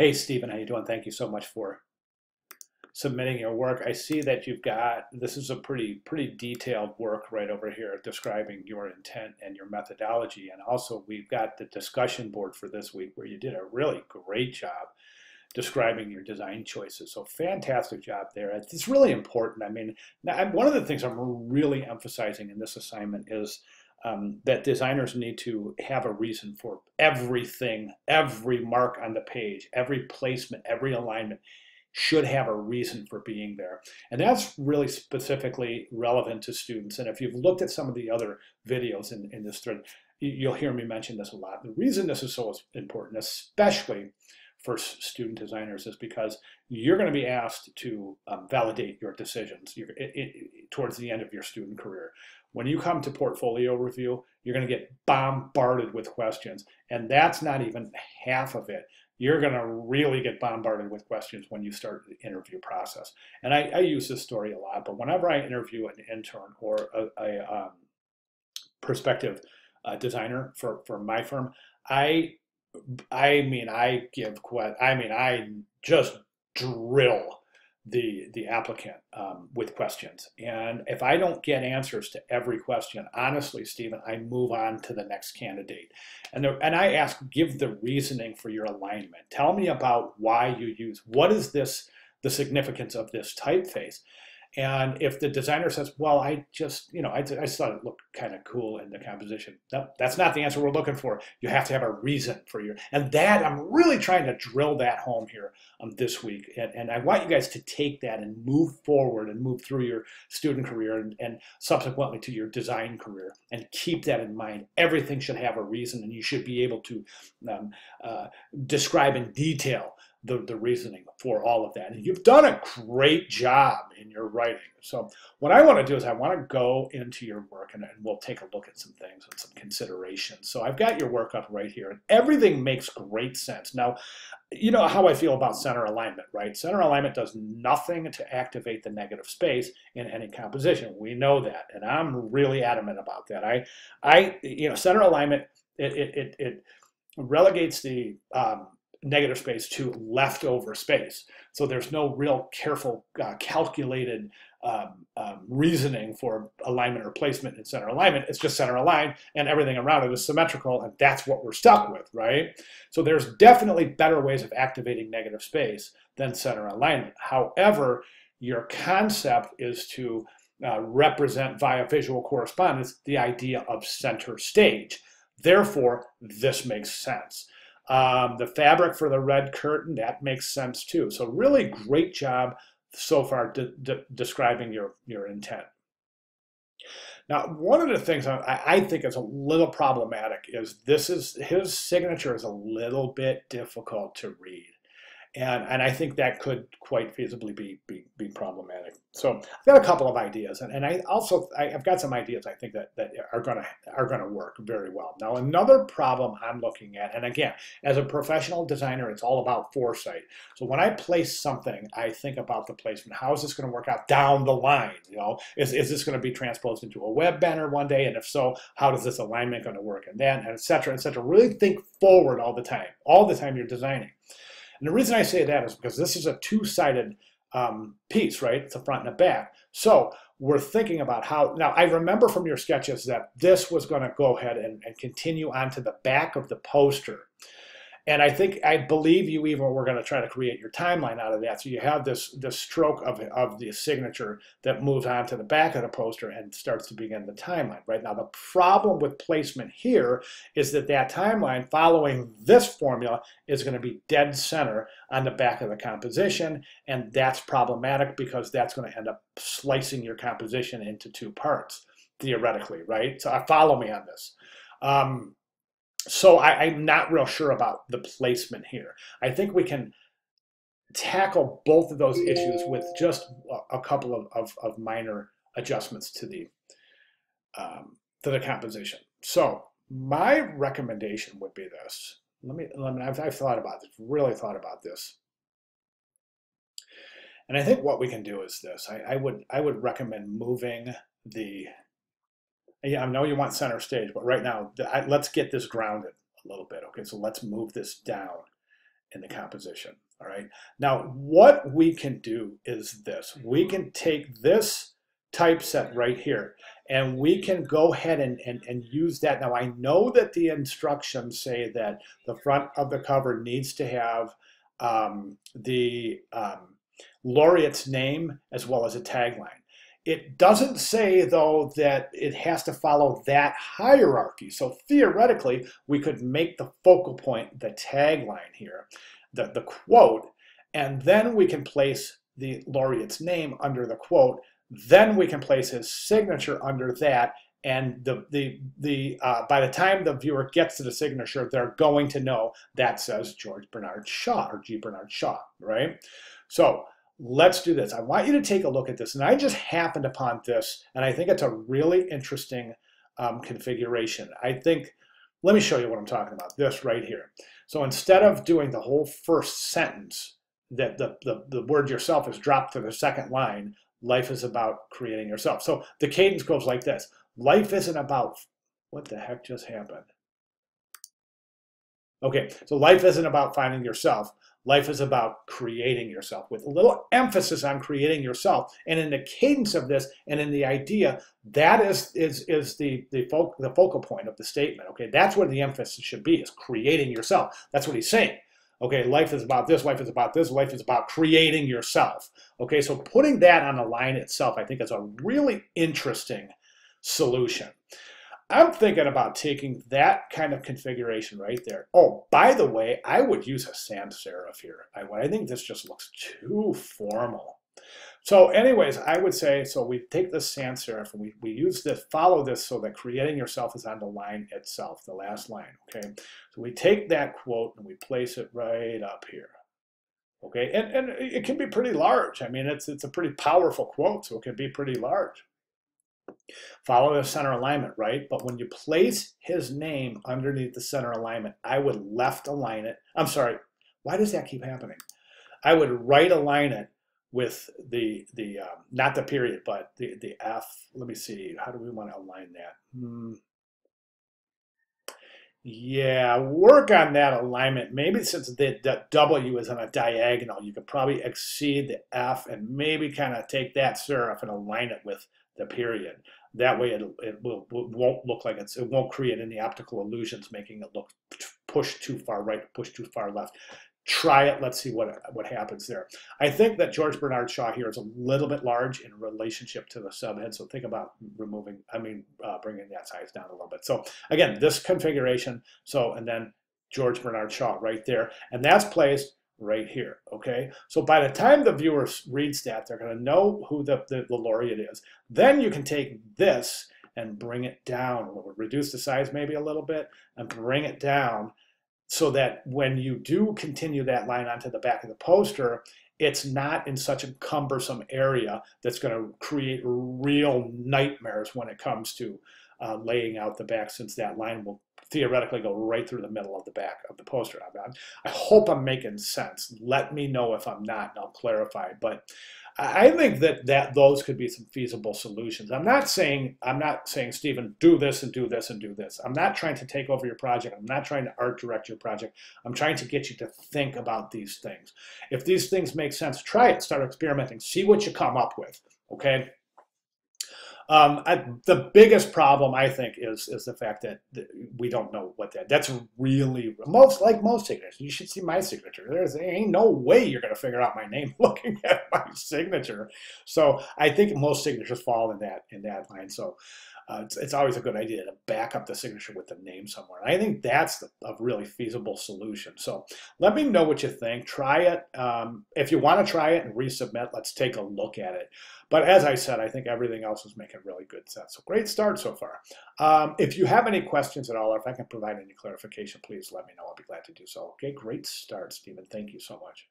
Hey, Steven, how you doing? Thank you so much for submitting your work. I see that you've got, this is a pretty, pretty detailed work right over here describing your intent and your methodology. And also we've got the discussion board for this week where you did a really great job describing your design choices. So fantastic job there. It's really important. I mean, one of the things I'm really emphasizing in this assignment is um, that designers need to have a reason for everything, every mark on the page, every placement, every alignment should have a reason for being there. And that's really specifically relevant to students. And if you've looked at some of the other videos in, in this thread, you'll hear me mention this a lot. The reason this is so important, especially for student designers is because you're going to be asked to um, validate your decisions it, it, towards the end of your student career. When you come to portfolio review, you're going to get bombarded with questions, and that's not even half of it. You're going to really get bombarded with questions when you start the interview process. And I, I use this story a lot, but whenever I interview an intern or a, a um, prospective uh, designer for, for my firm, I I mean, I give que- I mean, I just drill the the applicant um, with questions, and if I don't get answers to every question, honestly, Steven, I move on to the next candidate, and the, and I ask, give the reasoning for your alignment. Tell me about why you use what is this the significance of this typeface and if the designer says, well, I just, you know, I, I just thought it looked kind of cool in the composition. No, that's not the answer we're looking for. You have to have a reason for your, and that, I'm really trying to drill that home here um, this week. And, and I want you guys to take that and move forward and move through your student career and, and subsequently to your design career and keep that in mind. Everything should have a reason and you should be able to um, uh, describe in detail the, the reasoning for all of that. And you've done a great job in your writing. So what I want to do is I want to go into your work and, and, we'll take a look at some things and some considerations. So I've got your work up right here and everything makes great sense. Now, you know how I feel about center alignment, right? Center alignment does nothing to activate the negative space in any composition. We know that, and I'm really adamant about that. I, I, you know, center alignment, it, it, it, it relegates the um, negative space to leftover space. So there's no real careful, uh, calculated um, um, reasoning for alignment or placement in center alignment. It's just center aligned and everything around it is symmetrical and that's what we're stuck with, right? So there's definitely better ways of activating negative space than center alignment. However, your concept is to uh, represent via visual correspondence the idea of center stage. Therefore, this makes sense. Um, the fabric for the red curtain, that makes sense too. So really great job so far de de describing your, your intent. Now, one of the things I, I, think is a little problematic is this is his signature is a little bit difficult to read and and I think that could quite feasibly be be, be problematic. So I've got a couple of ideas, and, and I also I, have got some ideas I think that that are gonna are gonna work very well. Now another problem I'm looking at, and again, as a professional designer, it's all about foresight. So when I place something, I think about the placement. How is this going to work out down the line? You know, is is this going to be transposed into a web banner one day, and if so, how does this alignment going to work, and then, and et cetera, et cetera. Really think forward all the time, all the time you're designing. And the reason I say that is because this is a two-sided um, piece, right? It's a front and a back. So we're thinking about how, now I remember from your sketches that this was gonna go ahead and, and continue onto the back of the poster. And I think, I believe you even were going to try to create your timeline out of that. So you have this, this stroke of, of the signature that moves on to the back of the poster and starts to begin the timeline. Right now, the problem with placement here is that that timeline following this formula is going to be dead center on the back of the composition. And that's problematic because that's going to end up slicing your composition into two parts, theoretically, right? So uh, follow me on this. Um, so I, am not real sure about the placement here. I think we can tackle both of those issues with just a couple of, of, of minor adjustments to the um, to the composition. So my recommendation would be this. Let me, let me I've, I've thought about this, really thought about this. And I think what we can do is this. I, I would I would recommend moving the yeah, I know you want center stage, but right now, I, let's get this grounded a little bit. Okay, so let's move this down in the composition. All right. Now, what we can do is this. We can take this typeset right here, and we can go ahead and, and, and use that. Now, I know that the instructions say that the front of the cover needs to have um, the um, laureate's name as well as a tagline. It doesn't say, though, that it has to follow that hierarchy. So theoretically, we could make the focal point the tagline here, the, the quote, and then we can place the laureate's name under the quote. Then we can place his signature under that. And the, the, the, uh, by the time the viewer gets to the signature, they're going to know that says George Bernard Shaw or G. Bernard Shaw, right? So let's do this. I want you to take a look at this. And I just happened upon this, and I think it's a really interesting um, configuration. I think, let me show you what I'm talking about, this right here. So instead of doing the whole first sentence, that the, the, the word yourself is dropped to the second line, life is about creating yourself. So the cadence goes like this. Life isn't about, what the heck just happened? Okay, so life isn't about finding yourself. Life is about creating yourself with a little emphasis on creating yourself. And in the cadence of this and in the idea, that is, is, is the, the, fo the focal point of the statement. Okay, that's where the emphasis should be, is creating yourself. That's what he's saying. Okay, life is about this, life is about this, life is about creating yourself. Okay, so putting that on the line itself, I think is a really interesting solution. I'm thinking about taking that kind of configuration right there. Oh, by the way, I would use a sans serif here. I, I think this just looks too formal. So anyways, I would say, so we take this sans serif and we, we use this, follow this so that creating yourself is on the line itself, the last line, okay? So we take that quote and we place it right up here. Okay, and, and it can be pretty large. I mean, it's, it's a pretty powerful quote, so it can be pretty large. Follow the center alignment, right? But when you place his name underneath the center alignment, I would left align it. I'm sorry, why does that keep happening? I would right align it with the, the um, not the period, but the, the F. Let me see, how do we want to align that? Hmm. Yeah, work on that alignment. Maybe since the, the, W is on a diagonal, you could probably exceed the F and maybe kind of take that serif and align it with the period. That way it, it will, won't look like it's, it won't create any optical illusions, making it look push too far right, push too far left. Try it. Let's see what, what happens there. I think that George Bernard Shaw here is a little bit large in relationship to the subhead. So think about removing, I mean, uh, bringing that size down a little bit. So again, this configuration. So, and then George Bernard Shaw right there. And that's placed right here, okay? So by the time the viewer reads that, they're gonna know who the, the, the laureate is. Then you can take this and bring it down a little, reduce the size maybe a little bit and bring it down so that when you do continue that line onto the back of the poster, it's not in such a cumbersome area that's going to create real nightmares when it comes to uh, laying out the back since that line will theoretically go right through the middle of the back of the poster. I, I hope I'm making sense. Let me know if I'm not, and I'll clarify. But I think that, that those could be some feasible solutions. I'm not saying I'm not saying Steven do this and do this and do this. I'm not trying to take over your project. I'm not trying to art direct your project. I'm trying to get you to think about these things. If these things make sense, try it. Start experimenting. See what you come up with. Okay. Um, I, the biggest problem I think is is the fact that we don't know what that. That's really most like most signatures. You should see my signature. There's there ain't no way you're gonna figure out my name looking at my signature. So I think most signatures fall in that in that line. So uh, it's, it's always a good idea to back up the signature with the name somewhere. I think that's the, a really feasible solution. So let me know what you think. Try it. Um, if you want to try it and resubmit, let's take a look at it. But as I said, I think everything else is making really good sense. So great start so far. Um, if you have any questions at all, or if I can provide any clarification, please let me know. I'll be glad to do so. Okay, great start, Steven. Thank you so much.